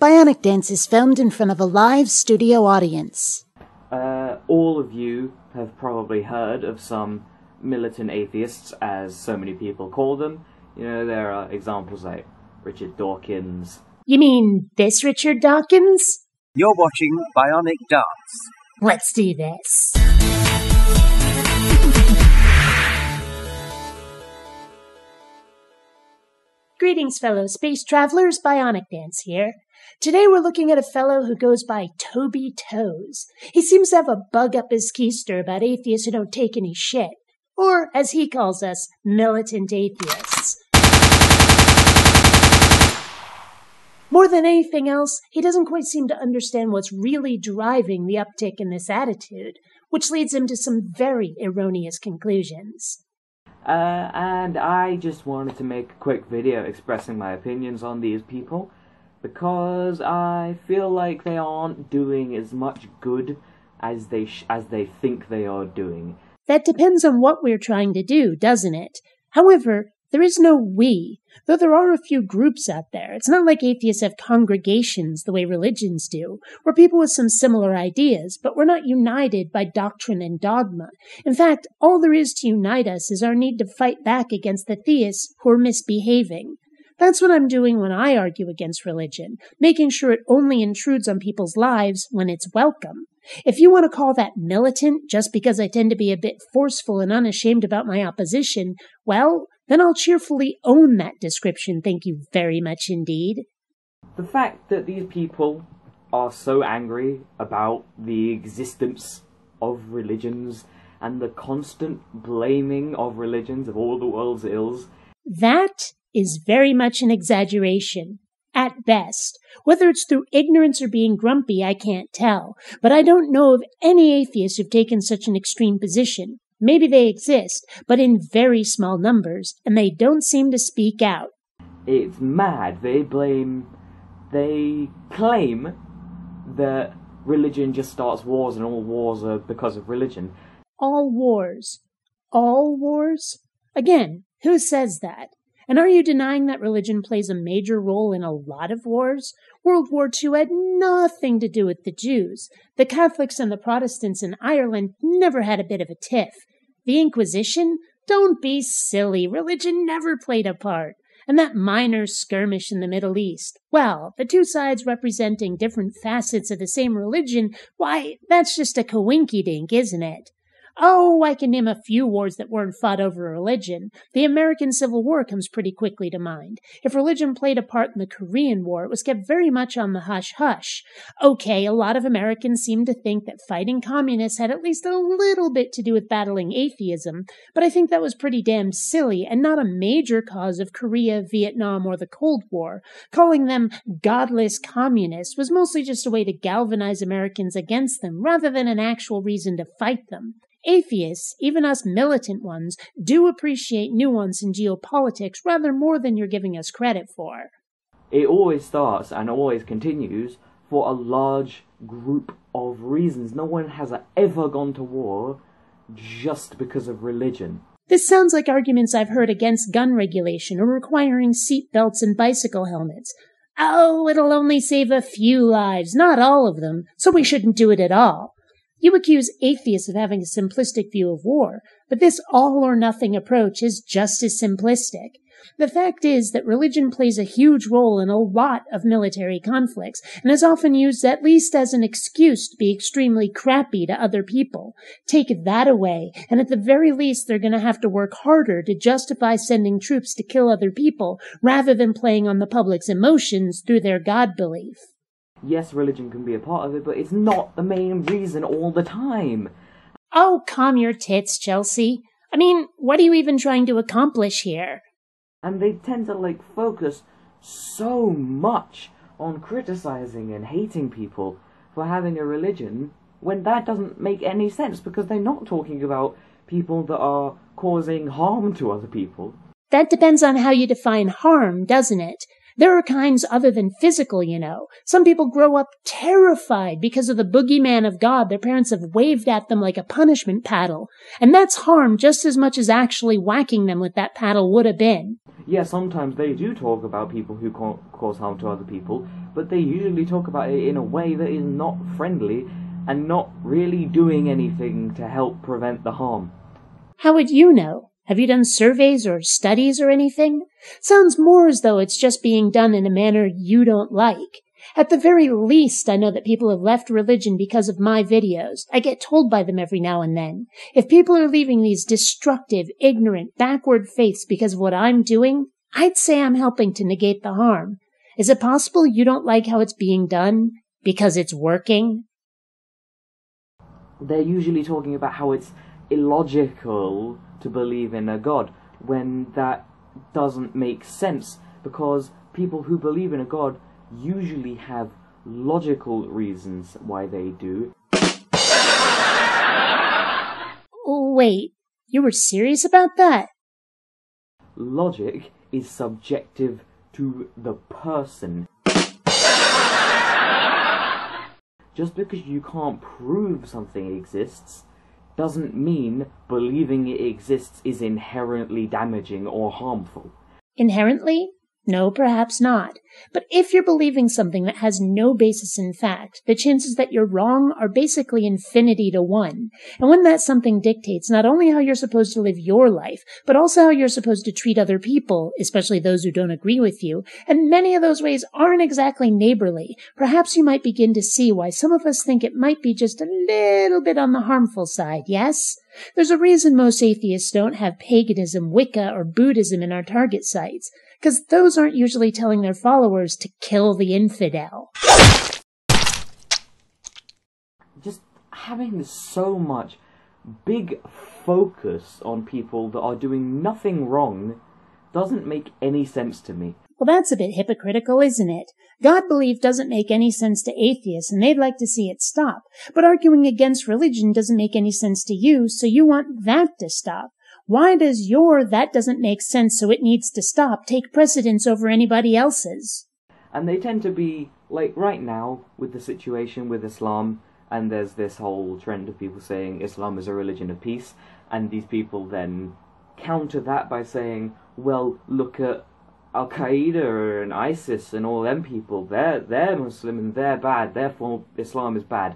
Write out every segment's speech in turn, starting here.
Bionic Dance is filmed in front of a live studio audience. Uh, all of you have probably heard of some militant atheists, as so many people call them. You know, there are examples like Richard Dawkins. You mean this Richard Dawkins? You're watching Bionic Dance. Let's do this. Greetings, fellow space travelers. Bionic Dance here. Today we're looking at a fellow who goes by Toby Toes. He seems to have a bug up his keister about atheists who don't take any shit. Or, as he calls us, militant atheists. More than anything else, he doesn't quite seem to understand what's really driving the uptick in this attitude, which leads him to some very erroneous conclusions. Uh, and I just wanted to make a quick video expressing my opinions on these people because I feel like they aren't doing as much good as they sh- as they think they are doing. That depends on what we're trying to do, doesn't it? However, there is no we, though there are a few groups out there. It's not like atheists have congregations the way religions do. We're people with some similar ideas, but we're not united by doctrine and dogma. In fact, all there is to unite us is our need to fight back against the theists who are misbehaving. That's what I'm doing when I argue against religion, making sure it only intrudes on people's lives when it's welcome. If you want to call that militant just because I tend to be a bit forceful and unashamed about my opposition, well, then I'll cheerfully own that description, thank you very much indeed. The fact that these people are so angry about the existence of religions and the constant blaming of religions of all the world's ills. That is very much an exaggeration. At best. Whether it's through ignorance or being grumpy, I can't tell. But I don't know of any atheists who've taken such an extreme position. Maybe they exist, but in very small numbers, and they don't seem to speak out. It's mad. They blame. They claim that religion just starts wars and all wars are because of religion. All wars. All wars? Again, who says that? And are you denying that religion plays a major role in a lot of wars? World War II had nothing to do with the Jews. The Catholics and the Protestants in Ireland never had a bit of a tiff. The Inquisition? Don't be silly. Religion never played a part. And that minor skirmish in the Middle East. Well, the two sides representing different facets of the same religion, why, that's just a coinky dink, isn't it? Oh, I can name a few wars that weren't fought over religion. The American Civil War comes pretty quickly to mind. If religion played a part in the Korean War, it was kept very much on the hush hush. Okay, a lot of Americans seem to think that fighting communists had at least a little bit to do with battling atheism, but I think that was pretty damn silly and not a major cause of Korea, Vietnam, or the Cold War. Calling them godless communists was mostly just a way to galvanize Americans against them rather than an actual reason to fight them. Atheists, even us militant ones, do appreciate nuance in geopolitics rather more than you're giving us credit for. It always starts and always continues for a large group of reasons. No one has ever gone to war just because of religion. This sounds like arguments I've heard against gun regulation or requiring seat belts and bicycle helmets. Oh, it'll only save a few lives, not all of them, so we shouldn't do it at all. You accuse atheists of having a simplistic view of war, but this all or nothing approach is just as simplistic. The fact is that religion plays a huge role in a lot of military conflicts and is often used at least as an excuse to be extremely crappy to other people. Take that away, and at the very least they're going to have to work harder to justify sending troops to kill other people rather than playing on the public's emotions through their God belief yes, religion can be a part of it, but it's not the main reason all the time. Oh, calm your tits, Chelsea. I mean, what are you even trying to accomplish here? And they tend to, like, focus so much on criticizing and hating people for having a religion when that doesn't make any sense because they're not talking about people that are causing harm to other people. That depends on how you define harm, doesn't it? There are kinds other than physical, you know. Some people grow up terrified because of the boogeyman of God their parents have waved at them like a punishment paddle. And that's harm just as much as actually whacking them with that paddle would have been. Yeah, sometimes they do talk about people who cause harm to other people, but they usually talk about it in a way that is not friendly and not really doing anything to help prevent the harm. How would you know? Have you done surveys or studies or anything? Sounds more as though it's just being done in a manner you don't like. At the very least, I know that people have left religion because of my videos. I get told by them every now and then. If people are leaving these destructive, ignorant, backward faiths because of what I'm doing, I'd say I'm helping to negate the harm. Is it possible you don't like how it's being done because it's working? They're usually talking about how it's illogical to believe in a god when that doesn't make sense because people who believe in a god usually have logical reasons why they do. Oh, wait, you were serious about that? Logic is subjective to the person. Just because you can't prove something exists doesn't mean believing it exists is inherently damaging or harmful. Inherently? No, perhaps not. But if you're believing something that has no basis in fact, the chances that you're wrong are basically infinity to one. And when that something dictates not only how you're supposed to live your life, but also how you're supposed to treat other people, especially those who don't agree with you, and many of those ways aren't exactly neighborly, perhaps you might begin to see why some of us think it might be just a little bit on the harmful side, yes? There's a reason most atheists don't have paganism, Wicca, or Buddhism in our target sights because those aren't usually telling their followers to kill the infidel. Just having so much big focus on people that are doing nothing wrong doesn't make any sense to me. Well, that's a bit hypocritical, isn't it? God belief doesn't make any sense to atheists, and they'd like to see it stop. But arguing against religion doesn't make any sense to you, so you want that to stop. Why does your that doesn't make sense so it needs to stop take precedence over anybody else's? And they tend to be, like right now, with the situation with Islam, and there's this whole trend of people saying Islam is a religion of peace, and these people then counter that by saying, well, look at Al Qaeda and ISIS and all them people. They're they're Muslim and they're bad. Therefore, Islam is bad.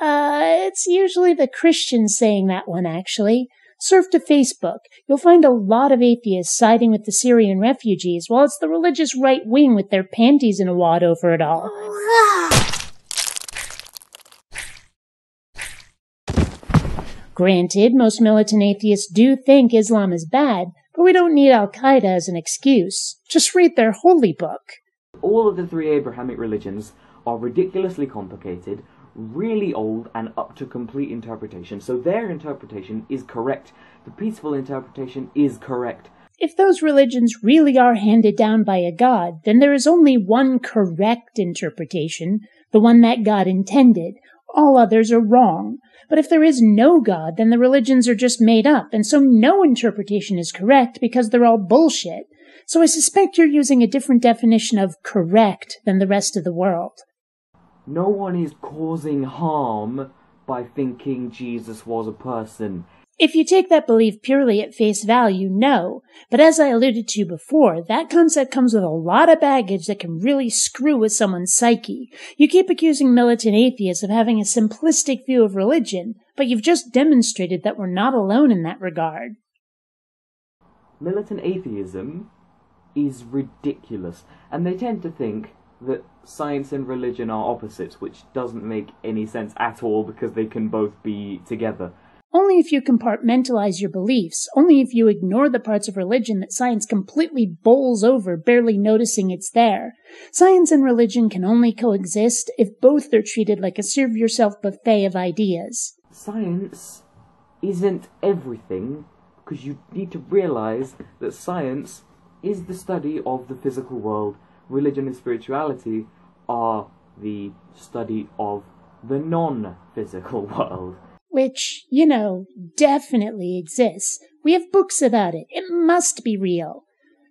Uh, it's usually the Christians saying that one, actually. Surf to Facebook. You'll find a lot of atheists siding with the Syrian refugees, while it's the religious right wing with their panties in a wad over it all. Granted, most militant atheists do think Islam is bad, but we don't need Al Qaeda as an excuse. Just read their holy book. All of the three Abrahamic religions are ridiculously complicated, really old and up to complete interpretation. So their interpretation is correct. The peaceful interpretation is correct. If those religions really are handed down by a god, then there is only one correct interpretation, the one that God intended. All others are wrong. But if there is no God, then the religions are just made up, and so no interpretation is correct because they're all bullshit. So I suspect you're using a different definition of correct than the rest of the world no one is causing harm by thinking Jesus was a person. If you take that belief purely at face value, no. But as I alluded to before, that concept comes with a lot of baggage that can really screw with someone's psyche. You keep accusing militant atheists of having a simplistic view of religion, but you've just demonstrated that we're not alone in that regard. Militant atheism is ridiculous, and they tend to think that science and religion are opposites, which doesn't make any sense at all because they can both be together. Only if you compartmentalize your beliefs, only if you ignore the parts of religion that science completely bowls over, barely noticing it's there. Science and religion can only coexist if both are treated like a serve yourself buffet of ideas. Science isn't everything, because you need to realize that science is the study of the physical world religion and spirituality are the study of the non physical world. Which, you know, definitely exists. We have books about it. It must be real.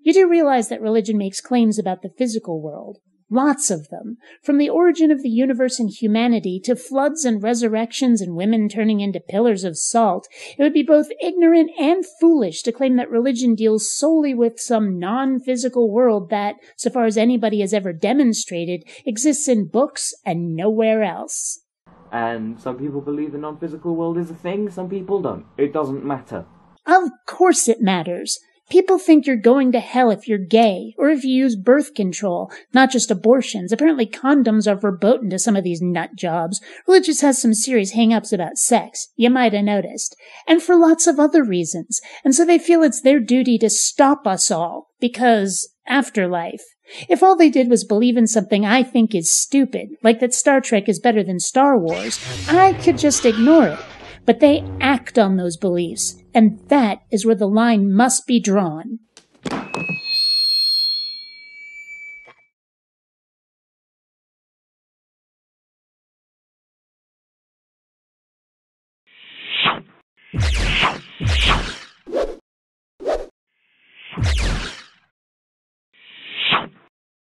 You do realize that religion makes claims about the physical world. Lots of them. From the origin of the universe and humanity to floods and resurrections and women turning into pillars of salt, it would be both ignorant and foolish to claim that religion deals solely with some non-physical world that, so far as anybody has ever demonstrated, exists in books and nowhere else. And some people believe the non-physical world is a thing, some people don't. It doesn't matter. Of course it matters. People think you're going to hell if you're gay, or if you use birth control, not just abortions. Apparently condoms are verboten to some of these nut jobs. Religious has some serious hang-ups about sex, you might have noticed. And for lots of other reasons. And so they feel it's their duty to stop us all, because afterlife. If all they did was believe in something I think is stupid, like that Star Trek is better than Star Wars, I could just ignore it. But they act on those beliefs, and that is where the line must be drawn.